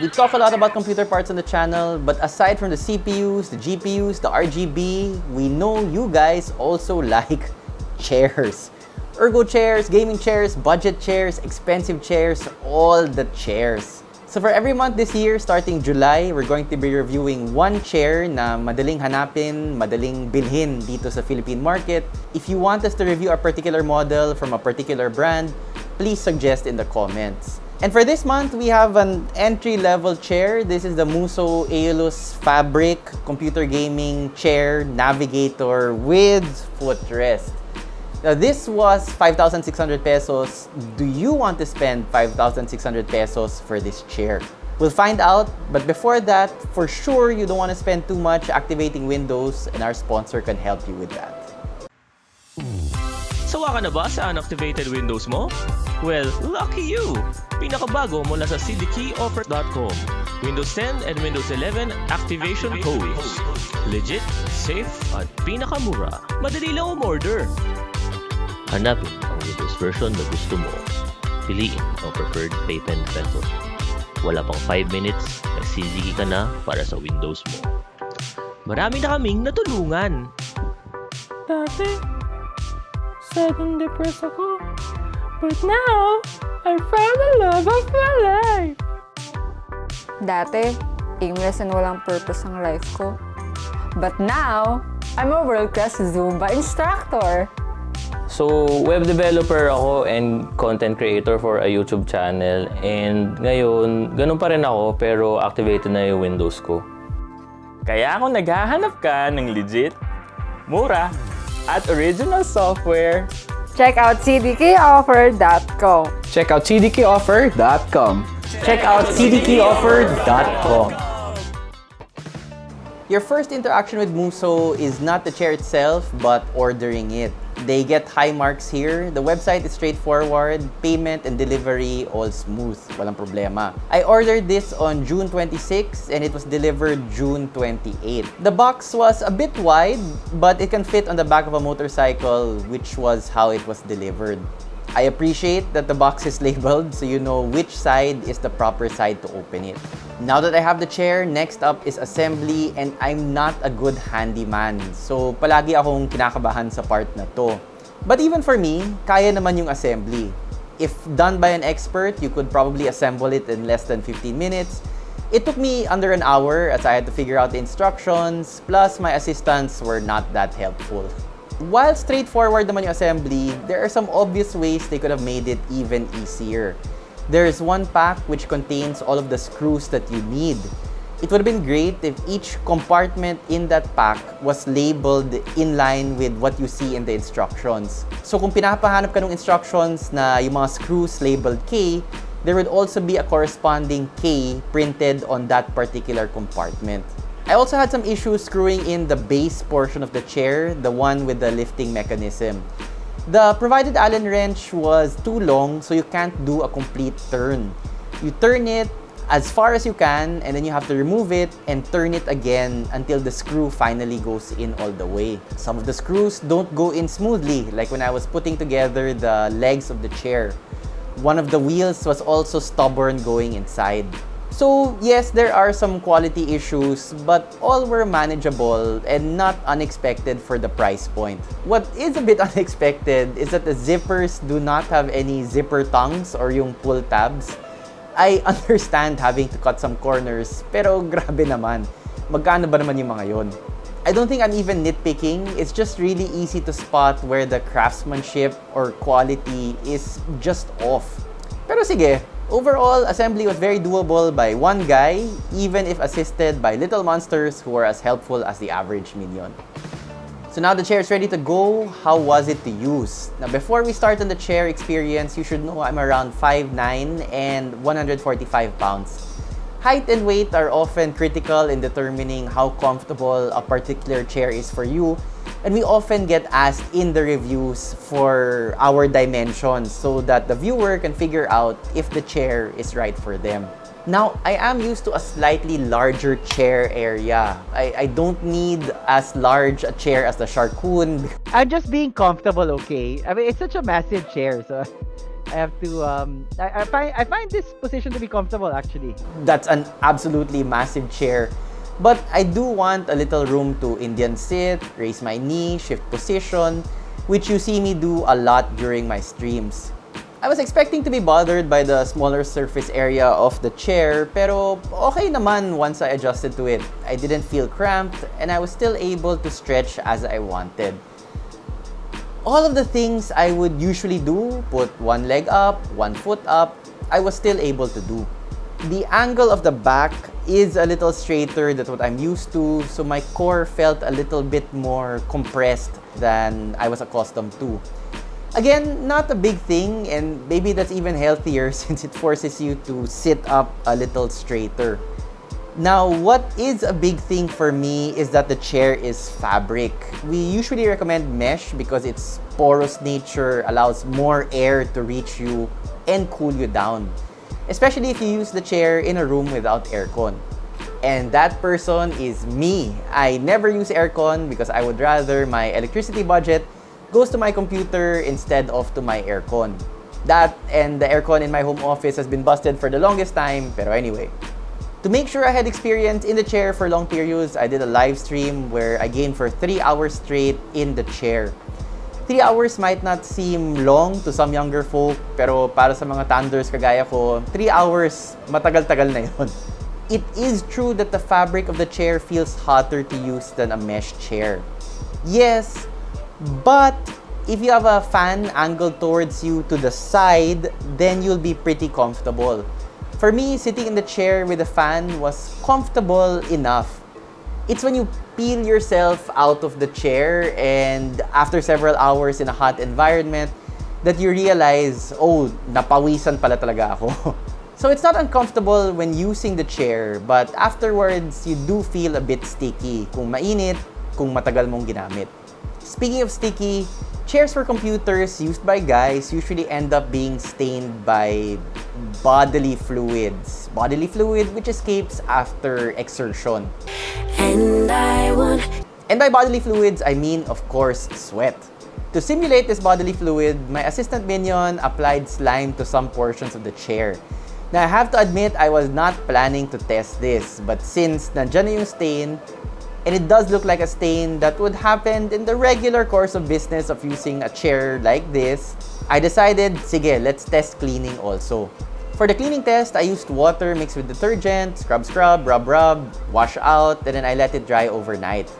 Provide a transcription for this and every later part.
We talk a lot about computer parts on the channel, but aside from the CPUs, the GPUs, the RGB, we know you guys also like chairs. Ergo chairs, gaming chairs, budget chairs, expensive chairs, all the chairs. So for every month this year, starting July, we're going to be reviewing one chair na madaling hanapin, madaling bilhin dito sa Philippine market. If you want us to review a particular model from a particular brand, please suggest in the comments. And for this month, we have an entry-level chair. This is the Musso Aeolus Fabric Computer Gaming Chair Navigator with footrest. Now, this was 5,600 pesos. Do you want to spend 5,600 pesos for this chair? We'll find out, but before that, for sure, you don't want to spend too much activating Windows, and our sponsor can help you with that. Sawa ka na ba sa unactivated Windows mo? Well, lucky you! Pinakabago mula sa cdkeyoffer.com. Windows 10 and Windows 11 activation codes. Legit, safe, at pinakamura. Madali lang umorder. Hanapin ang Windows version na gusto mo. Piliin ang preferred payment method. Wala pang 5 minutes, nagsiligi ka na para sa Windows mo. Marami na kaming natulungan. Dati, sad and depressed ako. But now, I found the love of my life. Dati, aimless and walang purpose ang life ko. But now, I'm a world-class Zumba instructor. So, web developer ako and content creator for a YouTube channel. And ngayon, ganun pa rin ako pero activated na yung Windows ko. Kaya kung naghahanap ka ng legit, mura, at original software, Check out cdkeyoffer.com. Check out cdkeyoffer.com. Check out cdkeyoffer.com. Your first interaction with Musso is not the chair itself, but ordering it. They get high marks here. The website is straightforward, payment and delivery all smooth, walang problema. I ordered this on June 26 and it was delivered June 28. The box was a bit wide, but it can fit on the back of a motorcycle, which was how it was delivered. I appreciate that the box is labeled so you know which side is the proper side to open it. Now that I have the chair, next up is assembly and I'm not a good handyman. So palagi akong kinakabahan sa part na to. But even for me, kaya naman yung assembly. If done by an expert, you could probably assemble it in less than 15 minutes. It took me under an hour as I had to figure out the instructions, plus my assistants were not that helpful. While straightforward naman yung assembly, there are some obvious ways they could have made it even easier. There is one pack which contains all of the screws that you need. It would have been great if each compartment in that pack was labeled in line with what you see in the instructions. So kung pinapahanap ka ng instructions na yung mga screws labeled K, there would also be a corresponding K printed on that particular compartment. I also had some issues screwing in the base portion of the chair, the one with the lifting mechanism. The provided Allen wrench was too long, so you can't do a complete turn. You turn it as far as you can, and then you have to remove it and turn it again until the screw finally goes in all the way. Some of the screws don't go in smoothly, like when I was putting together the legs of the chair. One of the wheels was also stubborn going inside. So yes, there are some quality issues, but all were manageable and not unexpected for the price point. What is a bit unexpected is that the zippers do not have any zipper tongues or yung pull tabs. I understand having to cut some corners, pero grabe naman. Magkano ba naman yung mga yon? I don't think I'm even nitpicking. It's just really easy to spot where the craftsmanship or quality is just off. Pero sige, Overall, assembly was very doable by one guy, even if assisted by little monsters who were as helpful as the average minion. So now the chair is ready to go. How was it to use? Now before we start on the chair experience, you should know I'm around 5'9 and 145 pounds. Height and weight are often critical in determining how comfortable a particular chair is for you and we often get asked in the reviews for our dimensions so that the viewer can figure out if the chair is right for them. Now, I am used to a slightly larger chair area. I, I don't need as large a chair as the Sharkoon. I'm just being comfortable, okay? I mean, it's such a massive chair, so I have to. Um, I, I find I find this position to be comfortable actually. That's an absolutely massive chair. But I do want a little room to Indian sit, raise my knee, shift position, which you see me do a lot during my streams. I was expecting to be bothered by the smaller surface area of the chair, pero okay naman once I adjusted to it. I didn't feel cramped and I was still able to stretch as I wanted. All of the things I would usually do, put one leg up, one foot up, I was still able to do. The angle of the back is a little straighter than what I'm used to, so my core felt a little bit more compressed than I was accustomed to. Again, not a big thing, and maybe that's even healthier since it forces you to sit up a little straighter. Now, what is a big thing for me is that the chair is fabric. We usually recommend mesh because its porous nature allows more air to reach you and cool you down, especially if you use the chair in a room without aircon. And that person is me. I never use aircon because I would rather my electricity budget goes to my computer instead of to my aircon. That and the aircon in my home office has been busted for the longest time, pero anyway. To make sure I had experience in the chair for long periods, I did a live stream where I gained for 3 hours straight in the chair. 3 hours might not seem long to some younger folk, pero para sa mga thunders kagaya ko, 3 hours, matagal-tagal na. It is true that the fabric of the chair feels hotter to use than a mesh chair. Yes, but if you have a fan angled towards you to the side, then you'll be pretty comfortable. For me, sitting in the chair with a fan was comfortable enough. It's when you peel yourself out of the chair and after several hours in a hot environment that you realize, oh, napawisan pala talaga ako. so it's not uncomfortable when using the chair, but afterwards, you do feel a bit sticky kung mainit, kung matagal mong ginamit. Speaking of sticky, chairs for computers used by guys usually end up being stained by bodily fluids. Bodily fluid which escapes after exertion. And I want And by bodily fluids, I mean, of course, sweat. To simulate this bodily fluid, my assistant minion applied slime to some portions of the chair. Now, I have to admit, I was not planning to test this, but since nandyan na yung stain, and it does look like a stain that would happen in the regular course of business of using a chair like this, I decided, sige, let's test cleaning also. For the cleaning test, I used water mixed with detergent, scrub scrub, rub rub, wash out, and then I let it dry overnight.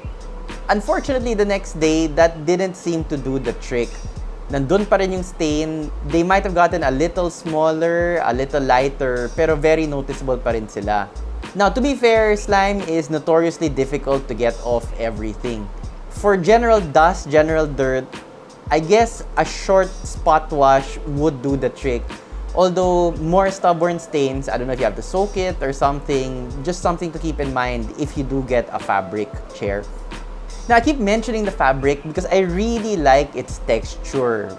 Unfortunately, the next day, that didn't seem to do the trick. Nandun pa rin yung stain. They might have gotten a little smaller, a little lighter, pero very noticeable pa rin sila. Now, to be fair, slime is notoriously difficult to get off everything. For general dust, general dirt, I guess a short spot wash would do the trick. Although more stubborn stains, I don't know if you have to soak it or something, just something to keep in mind if you do get a fabric chair. Now, I keep mentioning the fabric because I really like its texture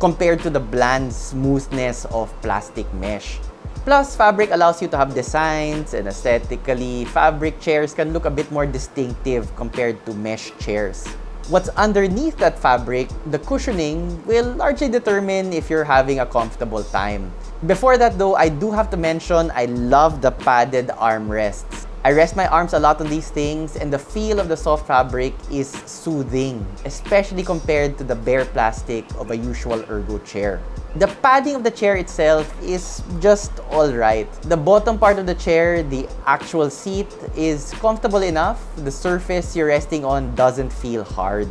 compared to the bland smoothness of plastic mesh. Plus, fabric allows you to have designs and aesthetically, fabric chairs can look a bit more distinctive compared to mesh chairs. What's underneath that fabric, the cushioning, will largely determine if you're having a comfortable time. Before that though, I do have to mention I love the padded armrests. I rest my arms a lot on these things and the feel of the soft fabric is soothing, especially compared to the bare plastic of a usual ergo chair. The padding of the chair itself is just alright. The bottom part of the chair, the actual seat, is comfortable enough. The surface you're resting on doesn't feel hard.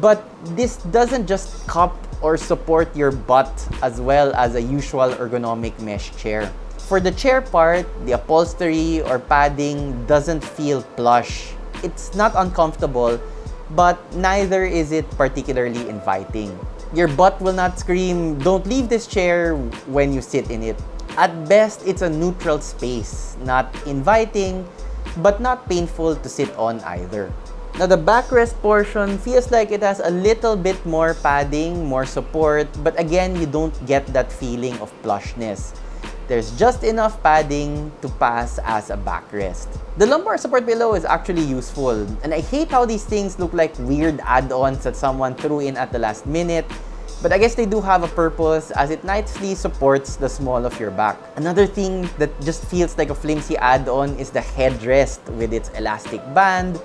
But this doesn't just cup or support your butt as well as a usual ergonomic mesh chair. For the chair part, the upholstery or padding doesn't feel plush. It's not uncomfortable, but neither is it particularly inviting. Your butt will not scream, don't leave this chair when you sit in it. At best, it's a neutral space, not inviting, but not painful to sit on either. Now the backrest portion feels like it has a little bit more padding, more support, but again, you don't get that feeling of plushness. There's just enough padding to pass as a backrest. The lumbar support pillow is actually useful, and I hate how these things look like weird add-ons that someone threw in at the last minute. But I guess they do have a purpose as it nicely supports the small of your back. Another thing that just feels like a flimsy add-on is the headrest with its elastic band.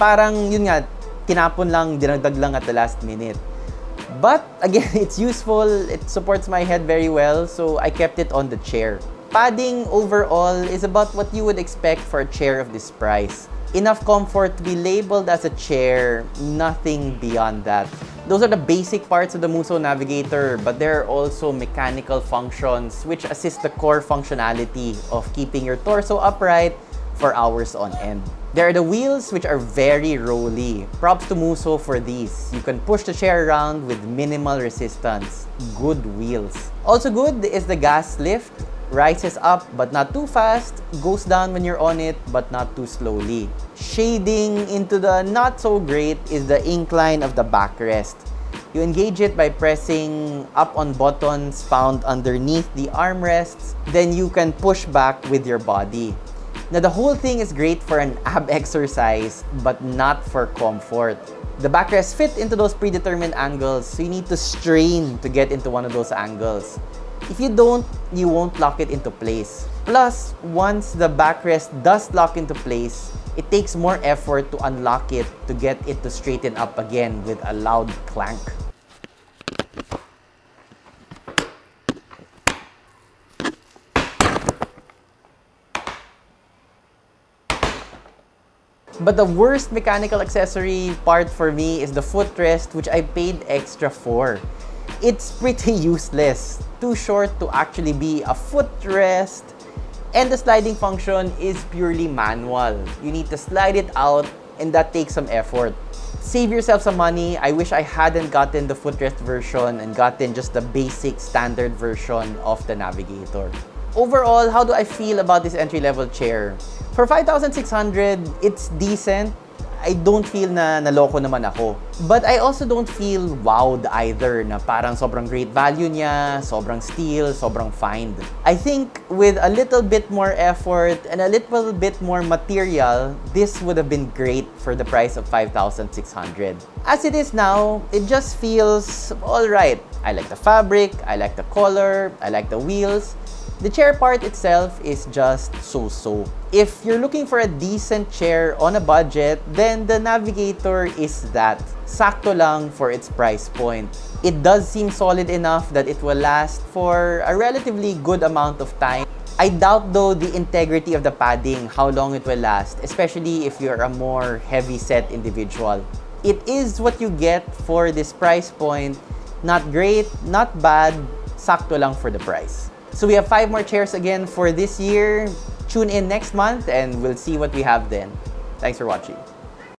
Parang yun nga, tinapon lang, dinagdag lang at the last minute. But again, it's useful, it supports my head very well, so I kept it on the chair. Padding overall is about what you would expect for a chair of this price. Enough comfort to be labeled as a chair, nothing beyond that. Those are the basic parts of the Muso Navigator, but there are also mechanical functions which assist the core functionality of keeping your torso upright for hours on end. There are the wheels which are very rolly. Props to Musso for these. You can push the chair around with minimal resistance. Good wheels. Also good is the gas lift. Rises up but not too fast, goes down when you're on it but not too slowly. Shading into the not so great is the incline of the backrest. You engage it by pressing up on buttons found underneath the armrests, then you can push back with your body. Now the whole thing is great for an ab exercise but not for comfort. The backrests fit into those predetermined angles, so you need to strain to get into one of those angles. If you don't, you won't lock it into place. Plus, once the backrest does lock into place, it takes more effort to unlock it to get it to straighten up again with a loud clank. But the worst mechanical accessory part for me is the footrest, which I paid extra for. It's pretty useless, too short to actually be a footrest, and the sliding function is purely manual. You need to slide it out, and that takes some effort. Save yourself some money. I wish I hadn't gotten the footrest version and gotten just the basic standard version of the Navigator. Overall, how do I feel about this entry-level chair? For 5,600, it's decent. I don't feel na naloko naman ako. But I also don't feel wowed either na parang sobrang great value niya, sobrang steel, sobrang find. I think with a little bit more effort and a little bit more material, this would have been great for the price of 5,600. As it is now, it just feels alright. I like the fabric, I like the color, I like the wheels. The chair part itself is just so-so. If you're looking for a decent chair on a budget, then the Navigator is that. Sakto lang for its price point. It does seem solid enough that it will last for a relatively good amount of time. I doubt though the integrity of the padding, how long it will last, especially if you're a more heavy-set individual. It is what you get for this price point. Not great, not bad, sakto lang for the price. So we have five more chairs again for this year. Tune in next month and we'll see what we have then. Thanks for watching.